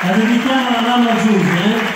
La dedichiamo alla mamma Giulia, eh?